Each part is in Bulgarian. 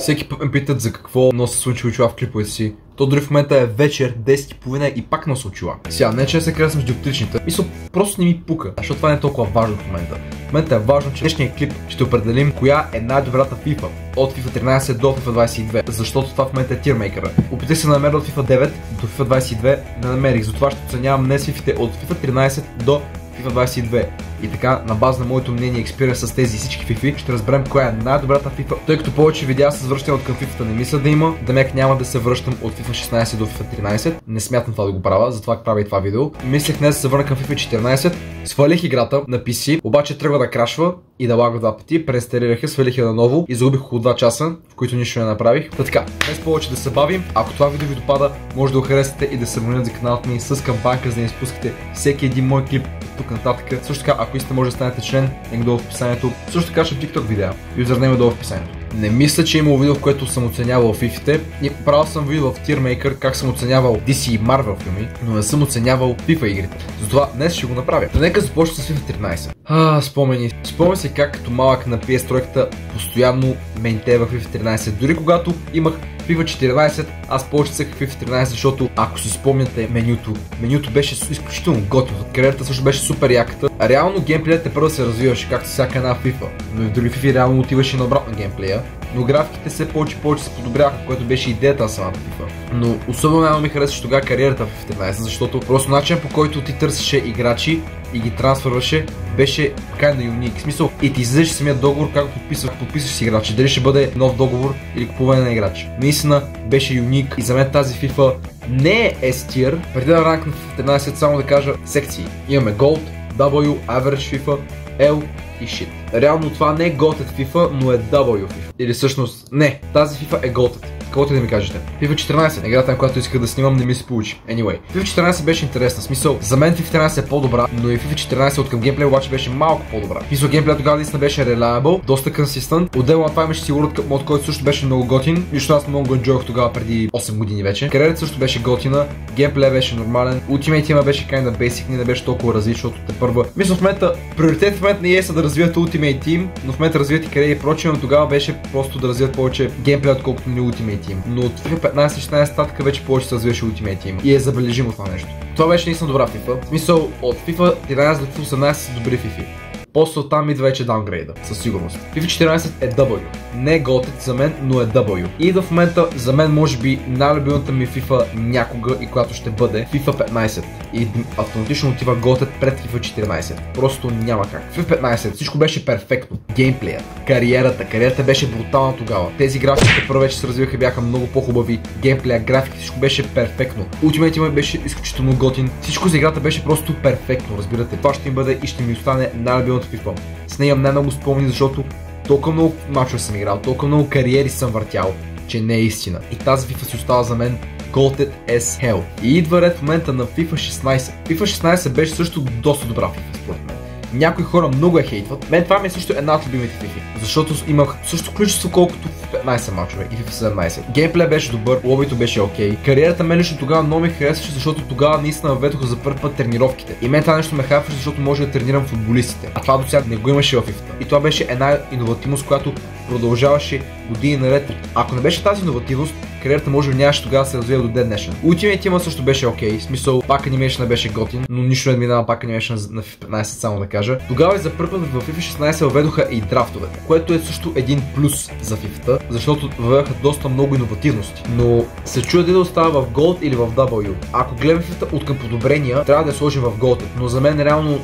Всеки път ме питат за какво нося слънчеви очила в клиповете си. То дори в момента е вечер, 10.30 и пак нося очила. Сега, не че се кресвам с диоптричните, мисля, просто не ми пука, защото това не е толкова важно в момента. В момента е важно, че днешния клип ще определим коя е най-добрата FIFA от FIFA 13 до FIFA 22, защото това в момента е тирмейкъра. Опитах се да намеря от FIFA 9 до FIFA 22, не намерих, затова ще оценявам днес FIFA от FIFA 13 до FIFA 22. И така, на база на моето мнение и с тези всички FIFA, ще разберем коя е най-добрата FIFA, тъй като повече видеа с връщане от към FIFA не мисля да има, да мек няма да се връщам от FIFA 16 до FIFA 13. Не смятам това да го правя, затова правя и това видео. Мислех днес да се върна към FIFA 14, свалих играта на PC, обаче тръгва да крашва и да лага два пъти, престарираха, свалих я наново и загубих около 2 часа, в които нищо не направих. Та така, без повече да се бавим, ако това видео ви допада, може да го харесате и да се абонирате за каналът ми с кампанка, за да не изпускате всеки един мой клип тук нататък. Също така, ако искате, може да станете член, линк долу в описанието. Също така ще в TikTok видеа. Юзернейм е долу в описанието. Не мисля, че е имало видео, в което съм оценявал FIFA-те. И правил съм видео в TierMaker как съм оценявал DC и Marvel филми, но не съм оценявал FIFA игрите. Затова днес ще го направя. Но нека започна с FIFA 13. А, спомени. Спомня се как като малък на PS3 постоянно менте в FIFA 13. Дори когато имах FIFA 14, аз повече цъках FIFA 13, защото ако си спомняте менюто, менюто беше изключително готино. Кариерата също беше супер яката. Реално геймплеят е първо се развиваше, както всяка една FIFA. Но и в други FIFA реално отиваше на обратно геймплея. Но графиките все повече и повече се подобряха, което беше идеята на самата FIFA. Но особено много ми харесваше тогава кариерата в 13, защото просто начин по който ти търсеше играчи и ги трансферваше, беше kinda юник. В смисъл, и ти излезеш самия договор, как подписваш, подписваш си играчи. Дали ще бъде нов договор или купуване на играч. Наистина беше юник и за мен тази FIFA не е S tier. Преди да ранкна в 13, само да кажа секции. Имаме Gold, W, Average FIFA, L и Shit. Реално това не е Goated FIFA, но е W FIFA. Или всъщност, не, тази FIFA е Goated. Каквото да ми кажете. FIFA 14, играта на която исках да снимам, не ми се получи. Anyway, FIFA 14 беше интересна. Смисъл, за мен FIFA 13 е по-добра, но и FIFA 14 от към геймплей обаче беше малко по-добра. Смисъл, геймплей тогава наистина беше reliable, доста консистент. Отделно на това имаше си World мод, който също беше много готин. Нищо аз много го enjoyах тогава преди 8 години вече. Кариерата също беше готина, геймплей беше нормален. Ultimate има беше kinda basic, не беше толкова различен, защото те първа. Мисля в момента, приоритет в момента не е да развият Ultimate Team, но в момента развият и кариери и прочее, но тогава беше просто да развият повече геймплей, отколкото не Ultimate Team. Но от FIFA 15-16 статъка вече повече се развиваше Ultimate Team и е забележимо това нещо. Това беше наистина добра FIFA. В смисъл, от FIFA 11 до FIFA 18 са добри FIFA. После оттам идва вече даунгрейда, със сигурност. FIFA 14 е W. Не е за мен, но е W. И в момента за мен може би най-любимата ми FIFA някога и която ще бъде FIFA 15. И автоматично отива Goated пред FIFA 14. Просто няма как. FIFA 15 всичко беше перфектно. Геймплея, кариерата, кариерата беше брутална тогава. Тези графики първо вече се развиваха бяха много по-хубави. Геймплея, графики, всичко беше перфектно. Ultimate Team беше изключително готин. Всичко за играта беше просто перфектно, разбирате. Това ще им бъде и ще ми остане най-любимата от FIFA. С нея не много спомни, защото толкова много мачове съм играл, толкова много кариери съм въртял, че не е истина. И тази FIFA си остава за мен Goated as Hell. И идва ред в момента на FIFA 16. FIFA 16 беше също доста добра FIFA според мен. Някои хора много я хейтват. Мен това ми е също една от любимите FIFA, защото имах също количество колкото в 15 мачове или в 17. Геймплей беше добър, лобито беше окей. Okay. Кариерата мен лично тогава много ми харесваше, защото тогава наистина въведоха за първи път тренировките. И мен това нещо ме хайфаше, защото може да тренирам футболистите. А това до сега не го имаше в FIFA. И това беше една иновативност, която продължаваше години наред. Ако не беше тази иновативност, кариерата може би нямаше тогава се развива до ден днешен. Ultimate Team също беше окей, okay. смисъл пак анимейшн беше готин, но нищо не минава пак анимейшн на FIFA 15 само да кажа. Тогава и за първ път в FIFA 16 въведоха и драфтовете, което е също един плюс за FIFA, защото въведаха доста много иновативности. Но се чуя да остава в Gold или в W. Ако гледаме FIFA от към подобрения, трябва да я сложим в Gold, но за мен реално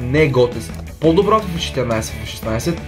не е Gold. По-добро в 14 в 16,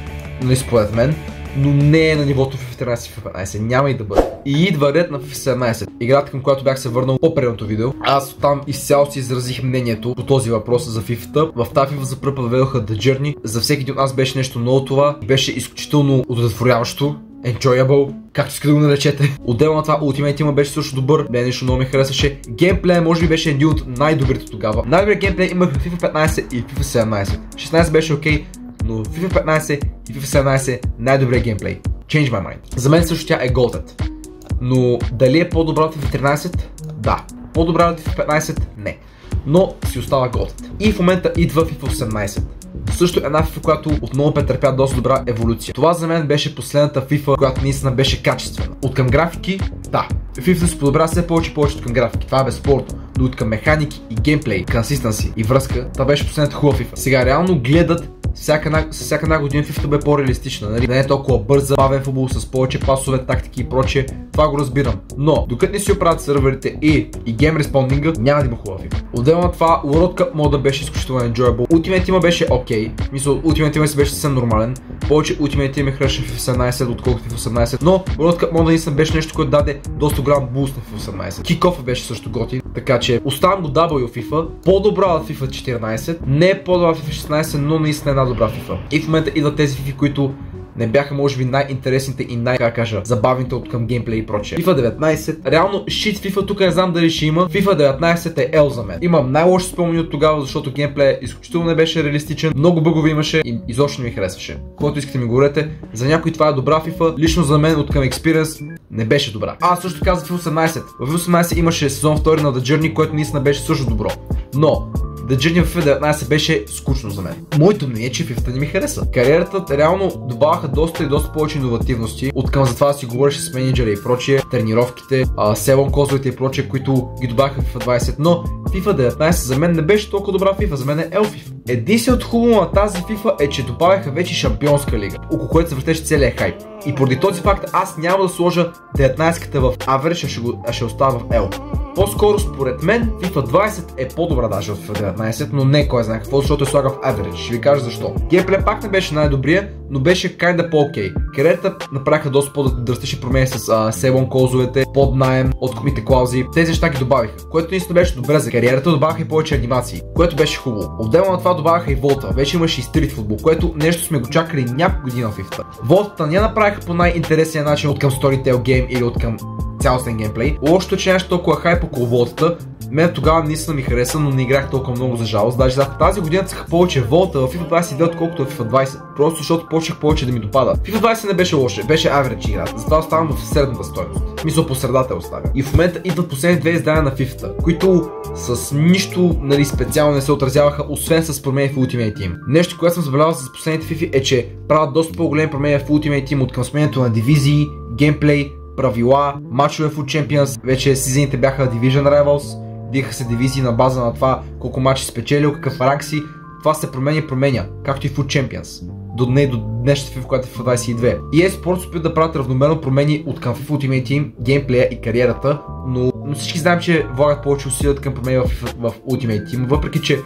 но според мен, но не е на нивото в 13 и 15. Няма и да бъде. И идва ред на FIFA 17. Играта към която бях се върнал по предното видео. Аз там изцяло си изразих мнението по този въпрос за FIFA. В тази FIFA за първ път ведоха The Journey. За всеки един от нас беше нещо ново това. Беше изключително удовлетворяващо enjoyable, както иска да го наречете. Отделно на това Ultimate Team беше също добър, мен нещо много ми харесваше. Геймплея може би беше един от най-добрите тогава. Най-добрият геймплей имах в FIFA 15 и FIFA 17. 16 беше окей, но FIFA 15 и FIFA 17 най-добрият геймплей. Change my mind. За мен също тя е Goated. Но дали е по-добра от FIFA 13? Да. По-добра от FIFA 15? Не. Но си остава Goated. И в момента идва FIFA 18. също една FIFA, която отново претърпя доста добра еволюция. Това за мен беше последната FIFA, която наистина беше качествена. От към графики, да. FIFA се подобря все повече и повече от към графики. Това е безспорно. Но от към механики и геймплей, консистенси и връзка, това беше последната хубава FIFA. Сега реално гледат всяка една, всяка една година FIFA бе по-реалистична, нали? Не е толкова бърза, бавен футбол с повече пасове, тактики и прочее. Това го разбирам. Но, докато не си оправят серверите и, и гейм респондинга, няма да има хубава FIFA. Отделно на това, World Cup мода беше изключително enjoyable. Ultimate Team беше окей. Okay. Мисля, Ultimate Team си беше съвсем нормален. Повече Ultimate ми харесваше в 18, отколкото в 18. Но World Cup мода наистина беше нещо, което даде доста голям буст в 18. Кикофа беше също готин. Така че оставам го W FIFA. По-добра от FIFA 14. Не е по-добра FIFA 16, но наистина е една добра FIFA. И в момента идват тези FIFA, които не бяха може би най-интересните и най- как кажа, забавните от към геймплей и прочее. FIFA 19, реално шит FIFA тук не знам дали ще има. FIFA 19 е L за мен. Имам най-лоши спомени от тогава, защото геймплей изключително не беше реалистичен, много бъгове имаше и изобщо не ми харесваше. Когато искате ми говорете, за някой това е добра FIFA, лично за мен от към Experience не беше добра. А също така за FIFA 18. В FIFA 18 имаше сезон 2 на The Journey, което наистина беше също добро. Но The Journey в FIFA 19 беше скучно за мен. Моето мнение е, че FIFA не ми хареса. Кариерата реално добавяха доста и доста повече иновативности. От към за това си говореше с менеджера и прочие, тренировките, селон козовете и прочие, които ги добавяха в FIFA 20. Но FIFA 19 за мен не беше толкова добра FIFA, за мен е L FIFA. Единственото хубаво на тази FIFA е, че добавяха вече шампионска лига, около което се въртеше целият хайп. И поради този факт аз няма да сложа 19-ката в Average, а ще, го, а ще остава в L. По-скоро според мен FIFA 20 е по-добра даже от FIFA 19, но не кой знае какво, защото е слага в Average. Ще ви кажа защо. Геймплей пак не беше най-добрия, но беше kinda по-окей. Кариерата направиха доста по-драстични промени с uh, Себон козовете, под найем, откупните клаузи. Тези неща ги добавиха, което наистина беше добре за кариерата, добавиха и повече анимации, което беше хубаво. Отделно на това добавяха и Волта, вече имаше и стрит футбол, което нещо сме го чакали няколко години в FIFA. Волта не направиха по най-интересния начин от към Storytel Game или от към цялостен геймплей. Лошото е, че нямаше толкова хайп около волтата. Мен тогава наистина ми хареса, но не играх толкова много за жалост. Даже за тази година цеха повече волта в FIFA 22, отколкото в FIFA 20. Просто защото почнах повече да ми допада. FIFA 20 не беше лоша, беше average играта. Затова оставам в средната стойност. Мисля по средата оставя. И в момента идват последните две издания на FIFA, които с нищо нали, специално не се отразяваха, освен с промени в Ultimate Team. Нещо, което съм забелязал с последните FIFA е, че правят доста по-големи промени в Ultimate Team от към сменето на дивизии, геймплей, правила, мачове в Champions, вече сезоните бяха Division Rivals, диха се дивизии на база на това колко мачи спечелил, какъв ранг си, това се променя и променя, както и в Champions. До, не до днешната FIFA, която е в 22. И е спорт успят да правят равномерно промени от към FIFA Ultimate Team, геймплея и кариерата, но, но всички знаем, че влагат повече усилия към промени в, FIFA, в Ultimate Team, въпреки че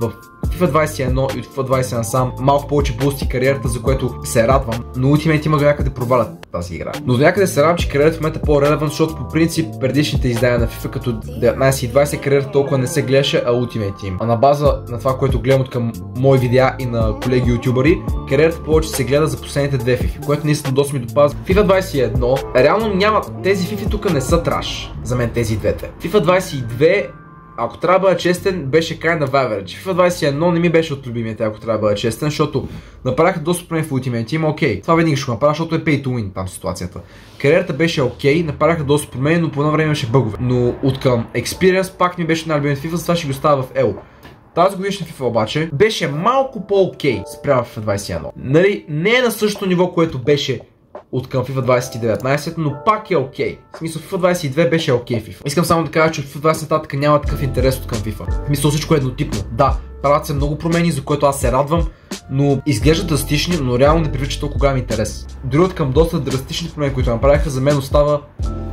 в FIFA 21 и от FIFA 20 насам малко повече бусти кариерата, за което се радвам, но Ultimate има до някъде провалят тази игра. Но до някъде се радвам, че кариерата в момента е по-релевант, защото по принцип предишните издания на FIFA като 19 и 20 кариерата толкова не се гледаше, а Ultimate Team. А на база на това, което гледам от към мои видеа и на колеги ютубъри, кариерата повече се гледа за последните две FIFA, което наистина доста ми допазва. FIFA 21 реално няма, тези FIFA тук не са траш за мен тези двете. FIFA 22 ако трябва да бъда честен, беше край на average. FIFA 21 не ми беше от любимите, ако трябва да бъда честен, защото направиха доста промени в Ultimate Team, окей. Това винаги ще го направя, защото е pay to win там ситуацията. Кариерата беше окей, направиха доста промени, но по едно време имаше бъгове. Но от към Experience пак ми беше най-любимият FIFA, затова ще го става в L. Тази годишна FIFA обаче беше малко по-окей спрямо FIFA 21. Нали, не е на същото ниво, което беше от към FIFA 2019, но пак е окей. Okay. В смисъл FIFA 22 беше окей okay FIFA. Искам само да кажа, че в FIFA 20 нататък няма такъв интерес от към FIFA. В смисъл всичко е еднотипно. Да, правят се много промени, за което аз се радвам, но изглеждат драстични, но реално не привличат толкова голям интерес. Дори от към доста драстични промени, които направиха, за мен остава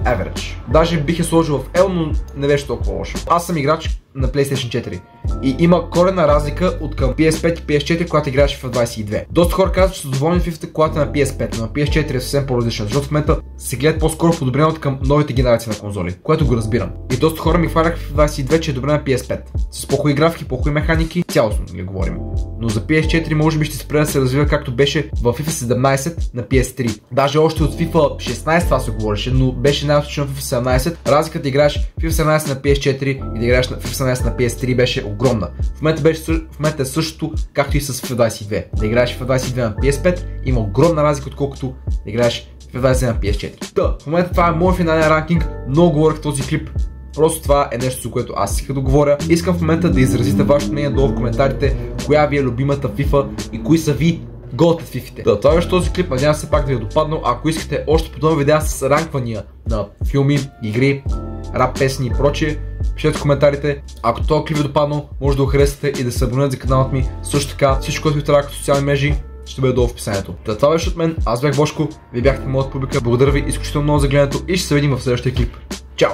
average. Даже бих е сложил в L, но не беше толкова лошо. Аз съм играч на PlayStation 4 и има корена разлика от към PS5 и PS4, когато играеш в 22. Доста хора казват, че са доволни в FIFA, когато е на PS5, но на PS4 е съвсем по-различно, защото в момента се гледат по-скоро подобрено от към новите генерации на конзоли, което го разбирам. И доста хора ми хваляха в 22, че е добре на PS5. С по-хубави графики, по-хубави механики, цялостно ли говорим. Но за PS4 може би ще спре да се развива както беше в FIFA 17 на PS3. Даже още от FIFA 16 това се говореше, но беше най-отлично в FIFA 17. Разликата да играеш FIFA 17 на PS4 и да играеш на FIFA 17 на PS3 беше огромна. В момента, беше, в момента е същото, както и с FIFA 22. Да играеш FIFA 22 на PS5 има огромна разлика, отколкото да играеш FIFA 20 на PS4. Та, в момента това е моят финален ранкинг. Много говорих този клип Просто това е нещо, за което аз исках да говоря. Искам в момента да изразите вашето мнение долу в коментарите, коя ви е любимата FIFA и кои са ви голите фифите. Да, това беше този клип, надявам се пак да ви е допаднал. Ако искате още подобни видеа с ранквания на филми, игри, рап песни и прочие, пишете в коментарите. Ако този клип ви е допаднал, може да го харесате и да се абонирате за каналът ми. Също така, всичко, което ви трябва като социални мрежи, ще бъде долу в описанието. Да, това беше от мен, аз бях Бошко, вие бяхте моят публика. Благодаря ви изключително много за гледането и ще се видим в следващия клип. Чао!